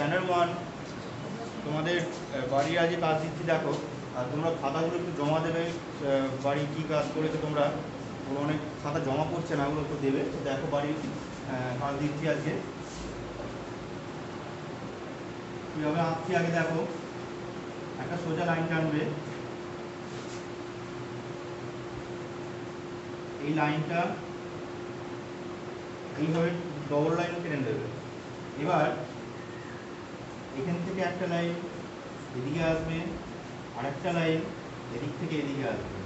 Standard one তোমাদের বাড়ির আজকে কাজ দিচ্ছি, দেখো। আর তোমরা খাতাগুলো একটু জমা দেবে বাড়ি কী কাজ করেছ তোমরা? ওগুলো অনেক খাতা জমা পড়ছে না, ওগুলো একটু দেবে। দেখো বাড়ির কাজ দিচ্ছি আজকে। কীভাবে আঁকছি আগে দেখো। একটা সোজা লাইন টানবে। এই লাইনটা এইভাবে ডবল লাইন টেনে দেবে এবার এখান থেকে একটা লাইন, এদিকে আসবে আর একটা লাইন, এদিক থেকে এদিকে আসবে।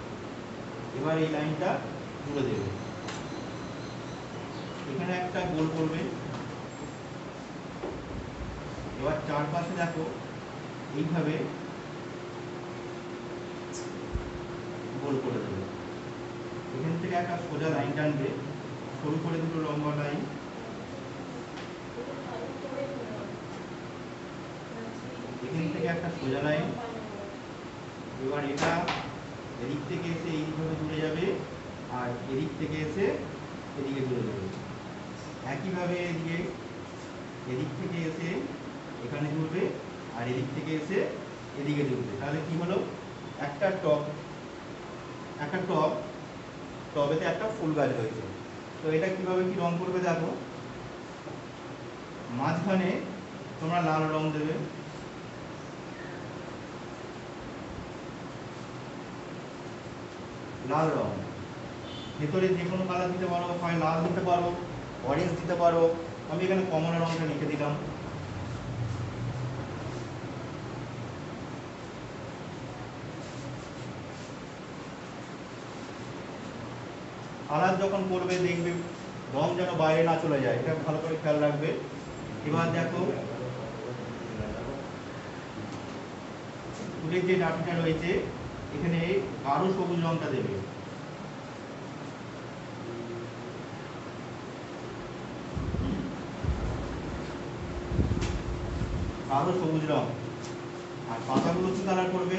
এবার এই লাইনটা জুড়ে দেবে। এখানে একটা গোল করবে। এবার চারপাশে দেখো, এইভাবে গোল করে দেবে। এখান থেকে একটা সোজা লাইন টানবে। সরু করে দুটো লম্বা লাইন। এখান থেকে একটা সোজা লাইন এবার এটা এদিক থেকে এসে এইভাবে জুড়ে যাবে, আর এদিক থেকে এসে এদিকে জুড়ে যাবে। একইভাবে এদিকে, এদিক থেকে এসে এখানে জুড়বে, আর এদিক থেকে এসে এদিকে জুড়বে। তাহলে কি হলো? একটা টপ একটা টপ টবেতে একটা ফুল গাছ রয়েছে। তো এটা কীভাবে কি রং করবে দেখো? মাঝখানে তোমরা লাল রং দেবে। লাল রং। ভেতরে যে কোনো কালার দিতে পারো হয় লাল দিতে পারো অরেঞ্জ দিতে পারো। আমি এখানে কমলা রংটা লিখে দিলাম। কালার যখন করবে দেখবে রং যেন বাইরে না চলে যায়। এটা ভালো করে খেয়াল রাখবে। এবার দেখো, ফুলের যে ডাটিটা রয়েছে এখানে গাঢ় সবুজ রংটা দেবে। গাঢ় সবুজ রং। আর পাতাগুলো কি কালার করবে?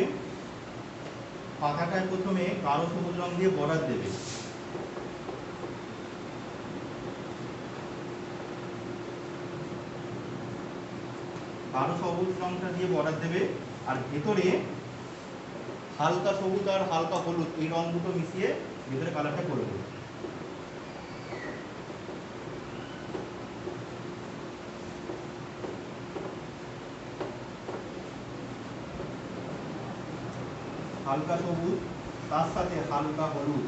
পাতাটায় প্রথমে গাঢ় সবুজ রং দিয়ে বর্ডার দেবে। গাঢ় সবুজ রংটা দিয়ে বর্ডার দেবে। আর ভেতরে হালকা সবুজ আর হালকা হলুদ, এই রং দুটো মিশিয়ে ভেতরে কালারটা করবে হালকা সবুজ, তার সাথে হালকা হলুদ।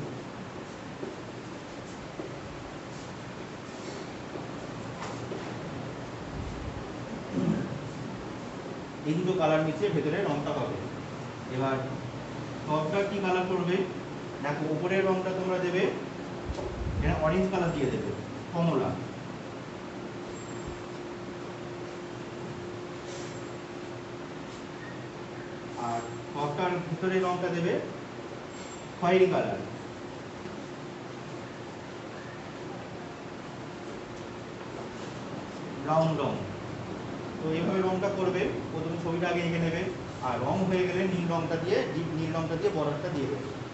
এই দুটো কালার মিশিয়ে ভেতরে রংটা পাবে এবার টপটা কি কালার করবে? দেখো, উপরের রংটা তোমরা দেবে এখানে অরেঞ্জ কালার দিয়ে দেবে, কমলা। আর টপটার ভিতরের রংটা দেবে খয়েরি কালার ব্রাউন রং তো এইভাবে রংটা করবে, প্রথমে ছবিটা আগে এঁকে নেবে। আর রং হয়ে গেলে নীল রংটা দিয়ে ডিপ নীল রংটা দিয়ে বর্ডারটা দিয়ে দেবে।